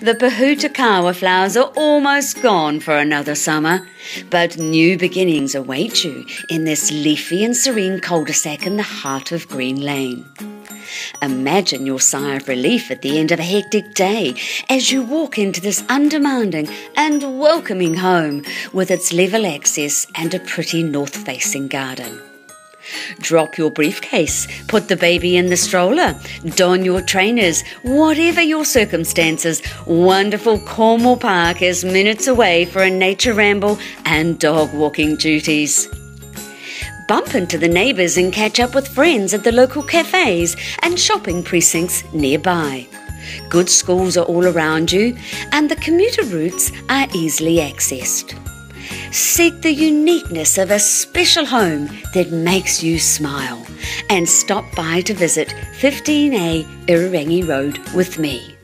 The Pohutukawa flowers are almost gone for another summer, but new beginnings await you in this leafy and serene cul-de-sac in the heart of Greenlane. Imagine your sigh of relief at the end of a hectic day as you walk into this undemanding and welcoming home with its level access and a pretty north facing garden. Drop your briefcase, put the baby in the stroller, don your trainers, whatever your circumstances. Wonderful Cornwall Park is minutes away for a nature ramble and dog walking duties bump into the neighbours and catch up with friends at the local cafes and shopping precincts nearby. Good schools are all around you, and the commuter routes are easily accessed. Seek the uniqueness of a special home that makes you smile and stop by to visit 15A Irirangi Road with me.